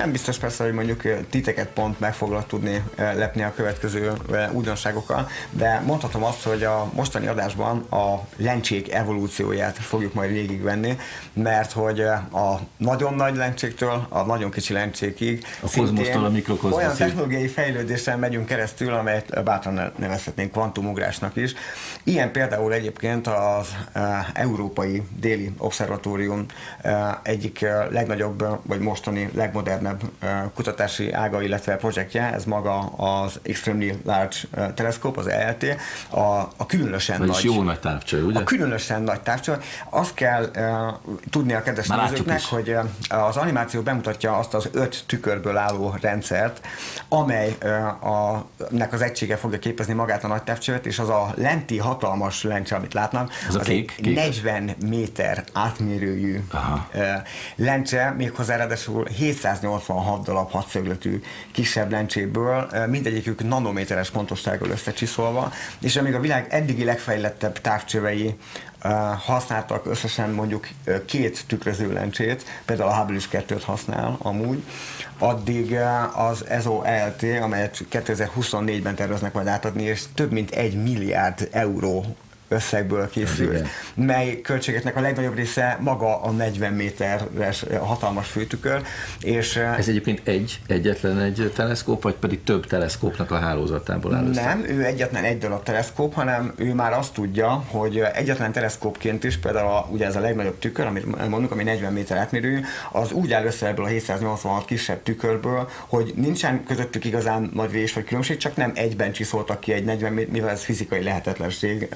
nem biztos persze, hogy mondjuk titeket pont meg foglak tudni lepni a következő újdonságokkal, de mondhatom azt, hogy a mostani adásban a lencsék evolúcióját fogjuk majd végigvenni, mert hogy a nagyon nagy lencséktől a nagyon kicsi lencsékig a kozmosztól a olyan technológiai fejlődésen megyünk keresztül, amelyet bátran nevezhetnénk kvantumugrásnak is. Ilyen például egyébként az Európai Déli Obszervatórium egyik legnagyobb, vagy mostani legmodernebb kutatási ága, illetve projektje, ez maga az Extremely Large Telescope, az ELT, a, a különösen Vagyis nagy... jó nagy távcső, ugye? A különösen nagy távcső. Azt kell uh, tudni a kedves nézőknek, hogy uh, az animáció bemutatja azt az öt tükörből álló rendszert, amely uh, a, nek az egysége fogja képezni magát a nagy távcsövet, és az a lenti hatalmas lencse, amit látnak, az, az kék, egy kék. 40 méter átmérőjű Aha. lencse, méghozzá ráadásul 786 darab hatszögletű kisebb lencséből, mindegyikük nanométeres pontossággal összecsiszolva, és amíg a világ eddigi legfejlettebb távcsövei használtak összesen mondjuk két tükröző lencsét, például a Hubble is kettőt használ amúgy, addig az ESO-LT, amelyet 2024-ben terveznek majd átadni, és több mint egy milliárd euró összegből készül, Igen. mely költségeknek a legnagyobb része maga a 40 méteres hatalmas főtükör. És Ez egyébként egy, egyetlen egy teleszkóp, vagy pedig több teleszkópnak a hálózatából áll össze? Nem, ő egyetlen egy darab teleszkóp, hanem ő már azt tudja, hogy egyetlen teleszkópként is, például a, ugye ez a legnagyobb tükör, amit mondunk, ami 40 méter átmérő, az úgy áll össze ebből a 786 kisebb tükörből, hogy nincsen közöttük igazán nagy vés vagy különbség, csak nem egyben csiszoltak ki egy 40 méter, mivel ez fizikai lehetetlenség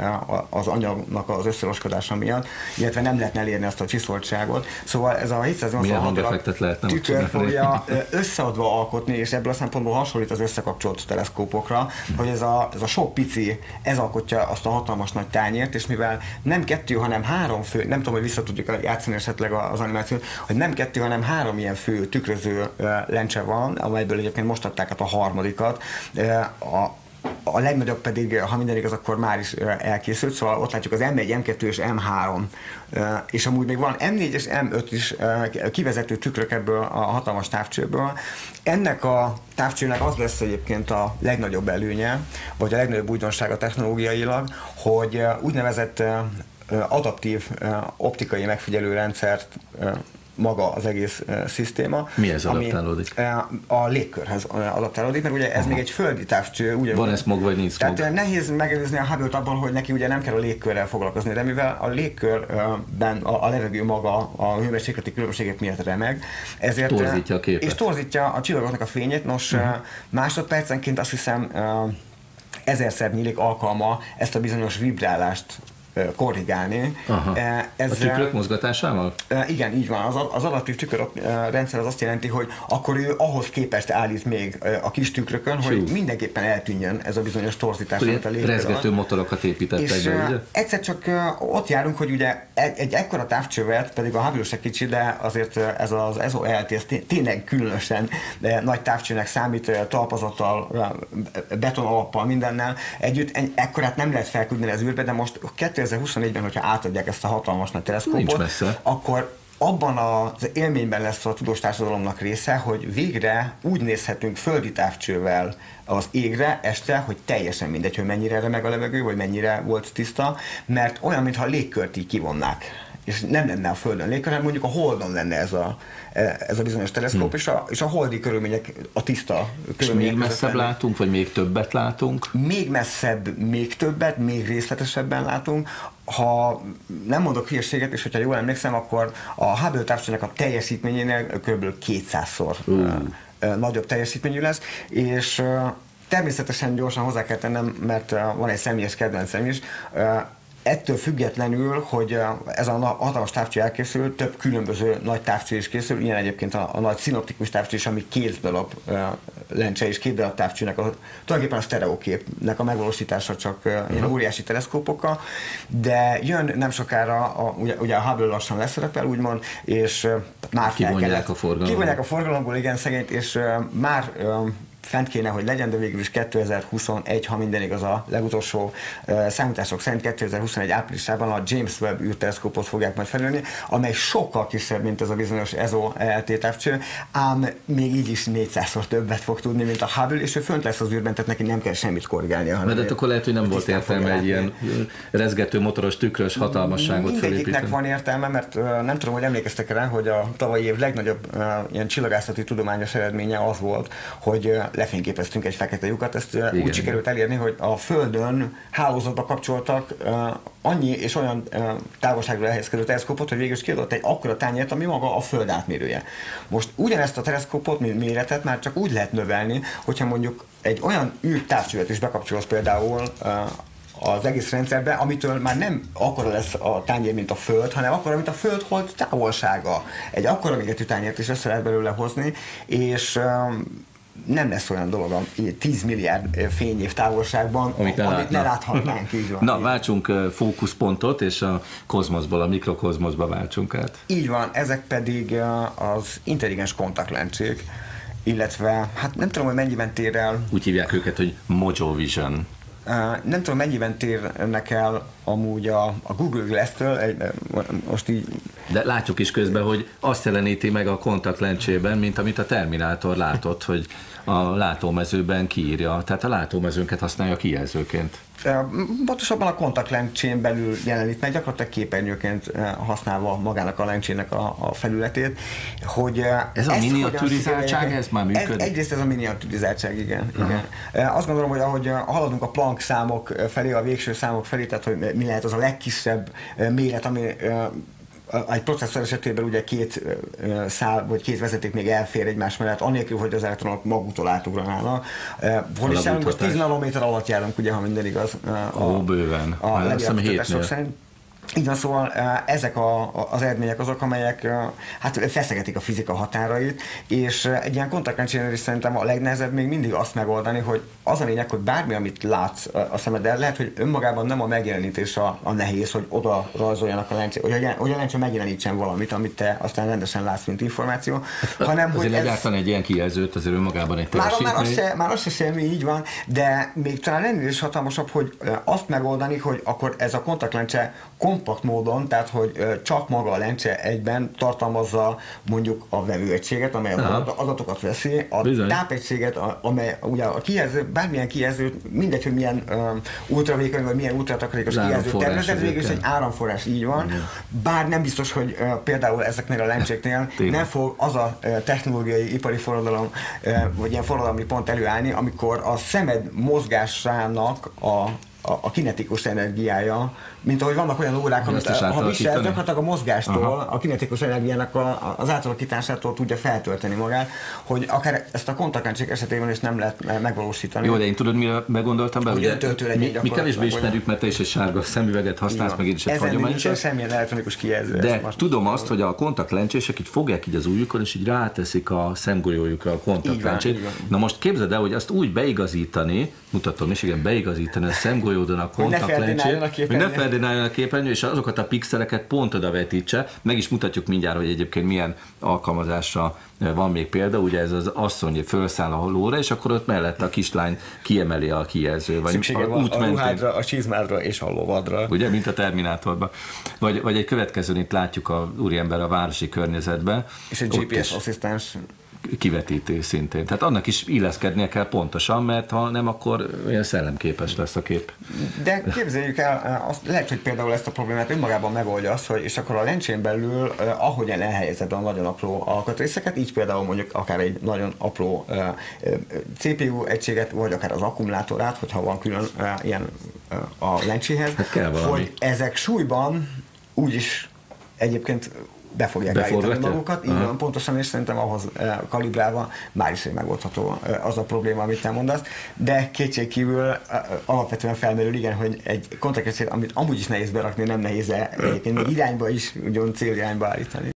az anyagnak az összeroskodása miatt, illetve nem lehetne elérni azt a csiszoltságot. Szóval ez a 786 tükör fogja összeadva alkotni, és ebből a szempontból hasonlít az összekapcsolt teleszkópokra, hogy ez a, ez a sok pici, ez alkotja azt a hatalmas nagy tányért, és mivel nem kettő, hanem három fő, nem tudom, hogy vissza tudjuk játszani esetleg az animációt, hogy nem kettő, hanem három ilyen fő tükröző lencse van, amelyből egyébként most adták át a harmadikat. A, a legnagyobb pedig, ha minden igaz, akkor már is elkészült, szóval ott látjuk az M1, M2 és M3, és amúgy még van M4 és M5 is kivezető tükrök ebből a hatalmas távcsőből. Ennek a távcsőnek az lesz egyébként a legnagyobb előnye, vagy a legnagyobb újdonsága technológiailag, hogy úgynevezett adaptív optikai megfigyelő rendszert maga az egész uh, szisztéma. ez adaptálódik? Ami, uh, a légkörhez adaptálódik, mert ugye ez Aha. még egy földi távcső. Ugye, Van ez smog vagy nincs? Tehát nehéz megelőzni a hubble abban, hogy neki ugye nem kell a légkörrel foglalkozni, de mivel a légkörben a, a levegő maga a hőmérsékleti különbségek miatt remeg, ezért torzítja a képet. És torzítja a csillagoknak a fényét. Nos, uh-huh. másodpercenként azt hiszem ezerszer nyílik alkalma ezt a bizonyos vibrálást korrigálni. Aha. Ezzel, a tükrök mozgatásával? Igen, így van. Az, az adaptív tükör rendszer az azt jelenti, hogy akkor ő ahhoz képest állít még a kis tükrökön, Hű. hogy mindenképpen eltűnjön ez a bizonyos torzítás. Amit a rezgető motorokat építettek és be, ugye? egyszer csak ott járunk, hogy ugye egy, egy ekkora távcsövet, pedig a Hubble se kicsi, de azért ez az ESO ELT, ez tényleg különösen nagy távcsőnek számít, talpazattal, beton alappal, mindennel együtt. Ekkorát nem lehet felküldeni az űrbe, de most 2024-ben, hogyha átadják ezt a hatalmas nagy teleszkópot, akkor abban az élményben lesz a tudós társadalomnak része, hogy végre úgy nézhetünk földi távcsővel az égre este, hogy teljesen mindegy, hogy mennyire remeg a levegő, vagy mennyire volt tiszta, mert olyan, mintha a légkört így kivonnák és nem lenne a Földön légkör, hanem mondjuk a Holdon lenne ez a, ez a bizonyos teleszkóp, hmm. és, a, és a holdi körülmények, a tiszta körülmények. És még messzebb lenni. látunk, vagy még többet látunk? Még messzebb, még többet, még részletesebben látunk. Ha nem mondok hírséget, és hogyha jól emlékszem, akkor a Hubble távcsőnek a teljesítményénél kb. 200-szor uh. nagyobb teljesítményű lesz, és természetesen gyorsan hozzá kell tennem, mert van egy személyes kedvencem is, ettől függetlenül, hogy ez a hatalmas távcső elkészül, több különböző nagy távcső is készül, ilyen egyébként a, a nagy szinoptikus távcső is, ami két darab lencse és két darab távcsőnek, a, tulajdonképpen a sztereoképnek a megvalósítása csak uh, uh-huh. ilyen óriási teleszkópokkal, de jön nem sokára, a, ugye, ugye a Hubble lassan leszerepel, úgymond, és már kivonják a forgalomból. Kivonják a forgalomból, igen, szegényt, és már fent kéne, hogy legyen, de végül is 2021, ha minden igaz a legutolsó számítások szerint 2021 áprilisában a James Webb űrteleszkópot fogják majd felülni, amely sokkal kisebb, mint ez a bizonyos ESO LT távcső, ám még így is 400-szor többet fog tudni, mint a Hubble, és ő fönt lesz az űrben, tehát neki nem kell semmit korrigálnia. Mert hát akkor lehet, hogy nem volt értelme egy ilyen rezgető motoros tükrös hatalmasságot Mindegyiknek van értelme, mert nem tudom, hogy emlékeztek rá, hogy a tavalyi év legnagyobb ilyen csillagászati tudományos eredménye az volt, hogy lefényképeztünk egy fekete lyukat, ezt Igen. úgy sikerült elérni, hogy a Földön hálózatba kapcsoltak annyi és olyan távolságra elhelyezkedő teleszkópot, hogy végül is kiadott egy akkora tányért, ami maga a Föld átmérője. Most ugyanezt a teleszkópot, mint méretet már csak úgy lehet növelni, hogyha mondjuk egy olyan űrtávcsövet is bekapcsolsz például az egész rendszerbe, amitől már nem akkora lesz a tányér, mint a Föld, hanem akkora, mint a Föld hold távolsága. Egy akkora méretű tányért is össze lehet belőle hozni, és nem lesz olyan dolog a 10 milliárd fényév távolságban, amit ne, amit ne láthatnánk. Így van, Na, így. váltsunk fókuszpontot, és a kozmoszból, a mikrokozmoszba váltsunk át. Így van, ezek pedig az intelligens kontaktlencsék, illetve, hát nem tudom, hogy mennyiben tér el. Úgy hívják őket, hogy Mojo Vision. Nem tudom, mennyiben térnek el amúgy a, a Google Glass-től, most így... De látjuk is közben, hogy azt jeleníti meg a kontaktlencsében, mint amit a Terminátor látott, hogy a látómezőben kiírja, tehát a látómezőnket használja kijelzőként. Pontosabban a kontaktlencsén belül jelenít meg, gyakorlatilag képernyőként használva magának a lencsének a, a felületét, hogy Ez a miniaturizáltság, ez már működik? Ez, egyrészt ez a miniaturizáltság, igen. igen. Azt gondolom, hogy ahogy haladunk a Planck számok felé, a végső számok felé, tehát hogy mi lehet az a legkisebb méret, ami egy processzor esetében ugye két szál, vagy két vezeték még elfér egymás mellett, anélkül, hogy az elektronok maguktól átugranának. Hol is járunk, most 10 nanométer alatt járunk, ugye, ha minden igaz. A, Ó, bőven. A, a legjobb szerint. Így van, szóval ezek a, az eredmények azok, amelyek hát feszegetik a fizika határait, és egy ilyen kontaktlencsénél is szerintem a legnehezebb még mindig azt megoldani, hogy az a lényeg, hogy bármi, amit látsz a szemeddel, lehet, hogy önmagában nem a megjelenítés a, a nehéz, hogy oda rajzoljanak a lencse, hogy a, hogy a lencse megjelenítsen valamit, amit te aztán rendesen látsz, mint információ, hanem azért hogy ez... egy ilyen kijelzőt azért önmagában egy már, már, az se, már az se semmi, így van, de még talán ennél is hatalmasabb, hogy azt megoldani, hogy akkor ez a kontaktlencse kompakt módon, tehát hogy csak maga a lencse egyben tartalmazza mondjuk a vevőegységet, amely az adatokat veszi, a Bizony. tápegységet, amely ugye a kijelző, bármilyen kijelző, mindegy, hogy milyen uh, ultravékony vagy milyen ultratakarékos kijelző tervezet, végül is egy áramforrás így van, Igen. bár nem biztos, hogy uh, például ezeknél a lencséknél nem fog az a uh, technológiai ipari forradalom, uh, vagy ilyen forradalmi pont előállni, amikor a szemed mozgásának a a, a kinetikus energiája, mint ahogy vannak olyan órák, amit ha visel, gyakorlatilag a mozgástól, Aha. a kinetikus energiának a, az átalakításától tudja feltölteni magát, hogy akár ezt a kontaktlencség esetében is nem lehet megvalósítani. Jó, de én tudod, mire meggondoltam be? Hogy mi, mi kevésbé ismerjük, mert te is egy sárga szemüveget használsz, meg én is egy hagyományos. Ezen semmilyen elektronikus kijelző. De tudom azt, hogy a kontaktlencsések így fogják így az ujjukon, és így ráteszik a szemgolyójukra a kontaktlencsét. Na most képzeld el, hogy azt úgy beigazítani, mutatom is, igen, beigazítani a szemgolyódon a kontaktlencsét, hogy ne ferdináljon a képernyő, és azokat a pixeleket pont oda vetítse. Meg is mutatjuk mindjárt, hogy egyébként milyen alkalmazásra van még példa, ugye ez az asszony felszáll a lóra, és akkor ott mellett a kislány kiemeli a kijelző. Vagy Szüksége van a ruhádra, a csizmádra és a lovadra. Ugye, mint a Terminátorban. Vagy, vagy egy következőn itt látjuk a úriember a városi környezetben. És egy GPS asszisztens kivetítő szintén. Tehát annak is illeszkednie kell pontosan, mert ha nem, akkor olyan szellemképes lesz a kép. De képzeljük el, azt, lehet, hogy például ezt a problémát önmagában megoldja azt, hogy és akkor a lencsén belül, eh, ahogyan elhelyezed a nagyon apró alkatrészeket, így például mondjuk akár egy nagyon apró eh, eh, CPU egységet, vagy akár az akkumulátorát, hogyha van külön eh, ilyen eh, a lencséhez, hát kell hogy ezek súlyban úgyis egyébként be fogják állítani magukat, így van, pontosan, és szerintem ahhoz eh, kalibrálva már is megoldható eh, az a probléma, amit te mondasz, de kétségkívül eh, alapvetően felmerül, igen, hogy egy kontaktrendszer, amit amúgy is nehéz berakni, nem nehéz egyébként még irányba is, ugyan célirányba állítani.